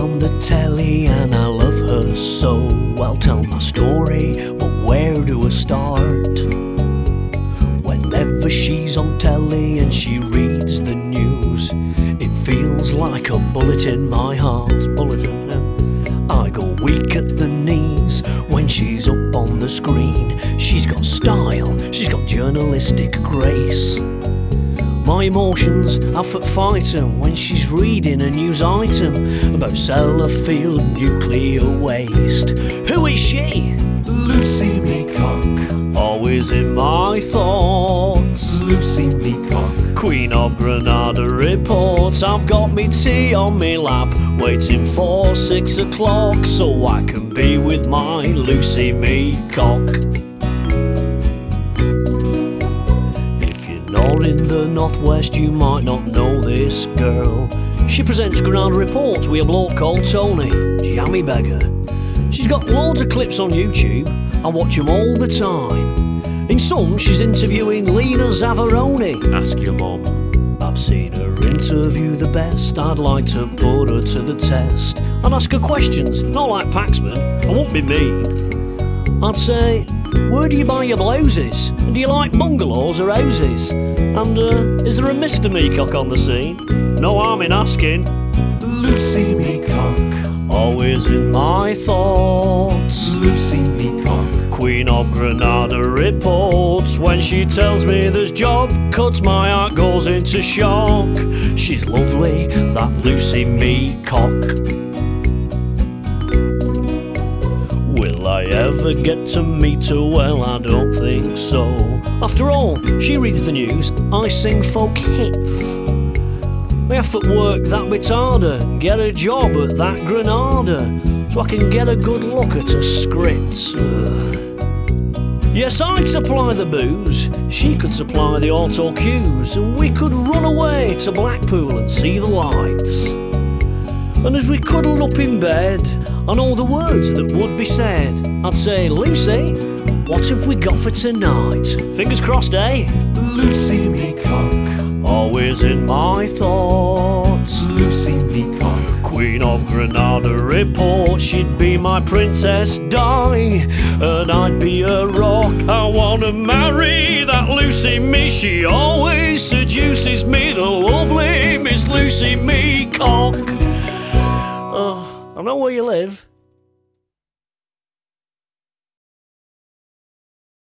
on the telly and I love her so. I'll tell my story, but where do I start? Whenever she's on telly and she reads the news, it feels like a bullet in my heart. I go weak at the knees when she's up on the screen. She's got style, she's got journalistic grace. My emotions are for fighting when she's reading a news item about Sellafield nuclear waste. Who is she? Lucy Meacock, Always in my thoughts. Lucy Meacock, Queen of Granada reports. I've got me tea on me lap, waiting for six o'clock so I can be with my Lucy Meacock. In the northwest, you might not know this girl. She presents Granada reports with a bloke called Tony, Jammy Beggar. She's got loads of clips on YouTube. I watch them all the time. In some, she's interviewing Lena Zavaroni. Ask your mum. I've seen her interview the best. I'd like to put her to the test. I'd ask her questions, not like Paxman. I won't be mean. I'd say, where do you buy your blouses? And do you like bungalows or houses? And uh, is there a Mr. Meacock on the scene? No harm in asking. Lucy Meacock, Always in my thoughts. Lucy Meacock, Queen of Granada reports when she tells me there's job cuts my heart goes into shock she's lovely that Lucy Meacock ever get to meet her? Well, I don't think so. After all, she reads the news, I sing folk hits. I have to work that bit harder get a job at that Granada so I can get a good look at her script. Yes, I'd supply the booze, she could supply the auto cues, and we could run away to Blackpool and see the lights. And as we cuddled up in bed, I all the words that would be said. I'd say, Lucy, what have we got for tonight? Fingers crossed, eh? Lucy Meacock, Always in my thoughts. Lucy Meacock, Queen of Granada report she'd be my princess Di, and I'd be a rock. I wanna marry that Lucy me. She always I know where you live.